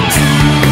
to